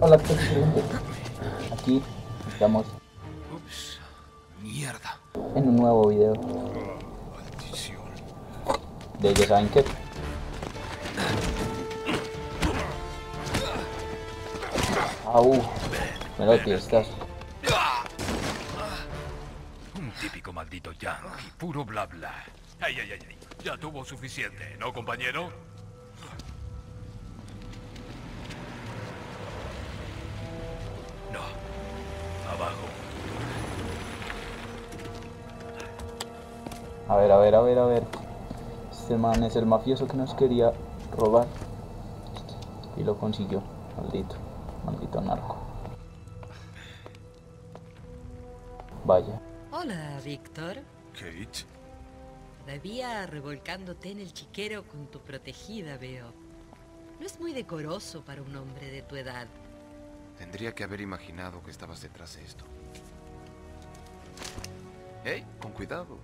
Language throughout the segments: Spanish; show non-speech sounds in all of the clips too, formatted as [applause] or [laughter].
Hola, ¿qué tal? Aquí estamos Ups. Mierda. en un nuevo video Maldición. de ya saben qué. Au, me lo estás. Maldito yankee, puro bla bla. Ay, ay, ay, ay. Ya tuvo suficiente, ¿no, compañero? No. Abajo. A ver, a ver, a ver, a ver. Este man es el mafioso que nos quería robar. Y lo consiguió. Maldito. Maldito narco. Vaya. Víctor. Kate. Todavía revolcándote en el chiquero con tu protegida, veo. No es muy decoroso para un hombre de tu edad. Tendría que haber imaginado que estabas detrás de esto. ¡Ey! Con cuidado.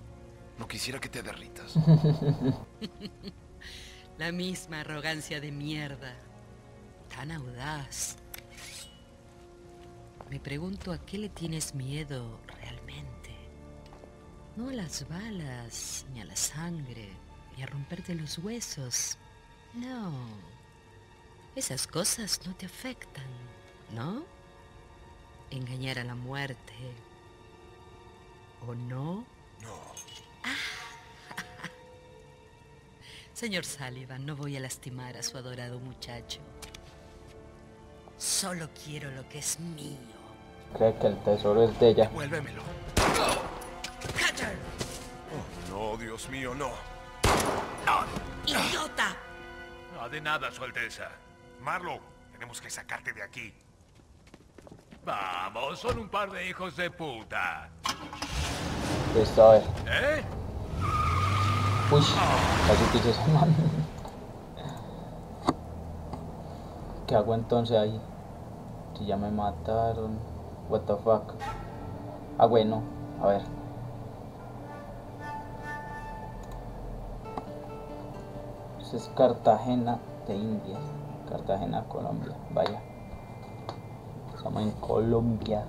No quisiera que te derritas. [laughs] La misma arrogancia de mierda. Tan audaz. Me pregunto a qué le tienes miedo realmente. No a las balas, ni a la sangre, ni a romperte los huesos. No. Esas cosas no te afectan, ¿no? Engañar a la muerte. ¿O no? No. [laughs] Señor Sullivan, no voy a lastimar a su adorado muchacho. Solo quiero lo que es mío. Cree que el tesoro es de ella. Vuélvemelo. Dios mío, no. ¡Idiota! No de nada, Su Alteza. Marlow, tenemos que sacarte de aquí. Vamos, son un par de hijos de puta. A ver. ¿Eh? Uy, casi pise ese man. ¿Qué hago entonces ahí? Si ya me mataron. What the fuck. Ah, bueno, a ver. Eso es Cartagena de Indias. Cartagena, Colombia. Vaya. Estamos en Colombia.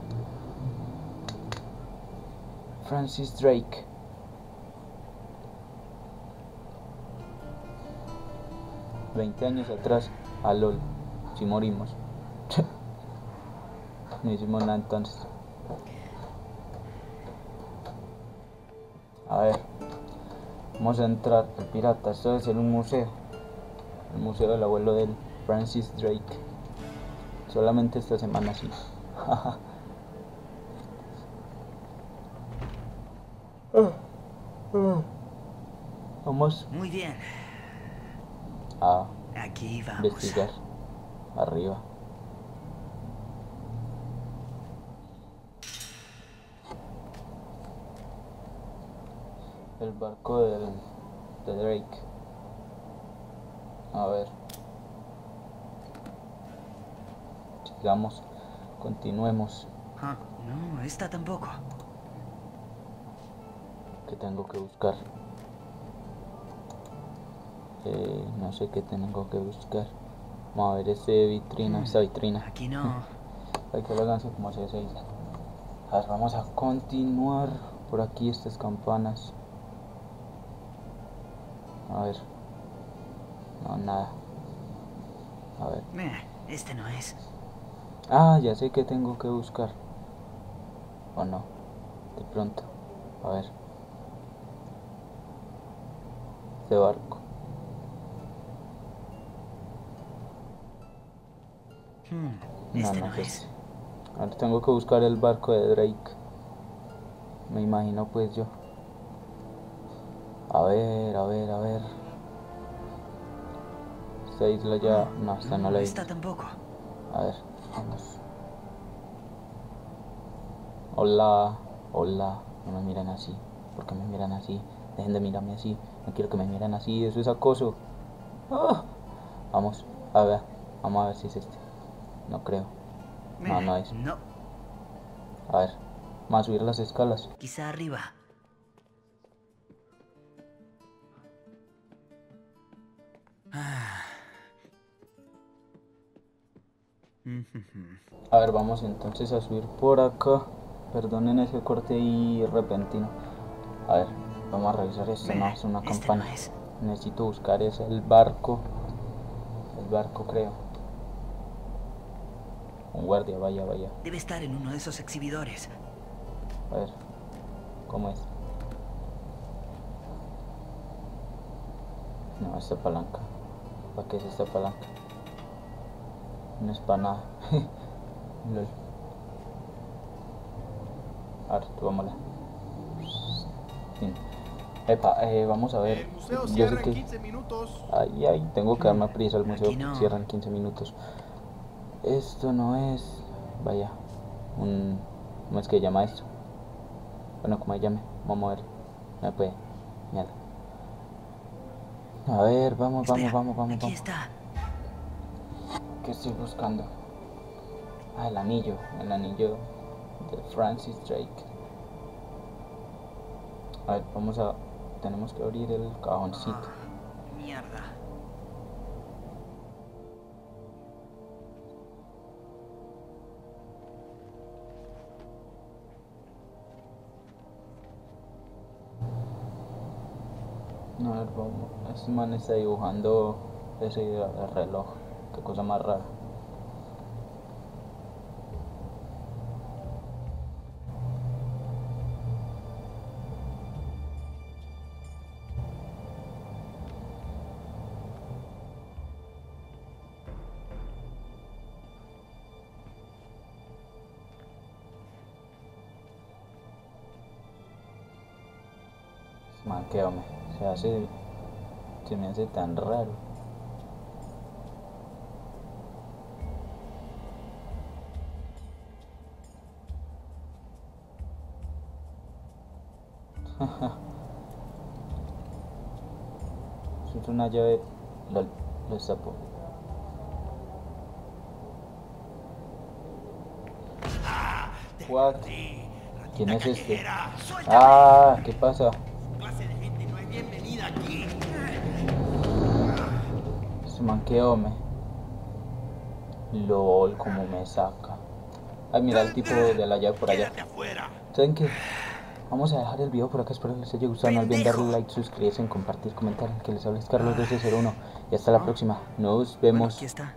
Francis Drake. Veinte años atrás, a LOL. Si morimos. [laughs] no hicimos nada entonces. A ver. Vamos a entrar. El pirata. Esto debe ser un museo. El museo del abuelo del Francis Drake. Solamente esta semana sí. [laughs] Vamos Muy bien, a aquí vamos. investigar. Arriba. El barco del, de Drake. A ver. Sigamos. Continuemos. Ah, no, esta tampoco. que tengo que buscar? Eh, no sé qué tengo que buscar. Vamos a ver este vitrina, esta vitrina. Aquí no. [laughs] Hay que lo como C6. A ver, vamos a continuar por aquí estas campanas. A ver. No, nada. A ver. Este no es. Ah, ya sé que tengo que buscar. O no. De pronto. A ver. Este barco. Hmm, No, este no no, es. Ahora tengo que buscar el barco de Drake. Me imagino pues yo. A ver, a ver, a ver. Esta isla ya... No, esta no la Esta tampoco. A ver, vamos. Hola, hola. No me miran así. ¿Por qué me miran así? Dejen de mirarme así. No quiero que me miren así. Eso es acoso. Ah. Vamos, a ver. Vamos a ver si es este. No creo. No, no es. No, A ver. A subir las escalas. quizá arriba. A ver, vamos entonces a subir por acá. Perdonen ese corte y repentino. A ver, vamos a revisar esto. No, es una Este campana. es. Necesito buscar es el barco. El barco creo. Un guardia, vaya, vaya. Debe estar en uno de esos exhibidores. A ver, ¿cómo es? No, esta palanca. ¿Para qué es esta palanca? No es para nada. [laughs] Lol. A ver, tomámosla. Bien. Epa, eh, vamos a ver. El museo Yo sé cierra en que. 15 minutos. Ay, ay, tengo que darme prisa al museo. No. Cierran 15 minutos. Esto no es. Vaya. Un. ¿Cómo es que llama esto? Bueno, como llame. Vamos a ver. No puede. Mierda. A ver, vamos, vamos, vamos, vamos, Aquí vamos. está. ¿Qué estoy buscando? Ah, el anillo. El anillo de Francis Drake. A ver, vamos a. Tenemos que abrir el cajoncito. Ah, mierda. A ver, vamos. Este man está dibujando ese reloj. Qué cosa más rara. Man, qué hombre. Se hace. Se me hace tan raro. [laughs] Es una llave. Lo, lo destapo. What? ¿Quién es este? Ah, ¿qué pasa? Man que hombre. LOL, como me saca. Ay, mira el tipo de la llave por allá. ¿Saben qué? Vamos a dejar el video por acá, espero que les haya gustado. No olviden darle like, suscribirse, compartir, comentar. Que les hables Carlos 1201. Y hasta la próxima. Nos Bueno, vemos. aquí está.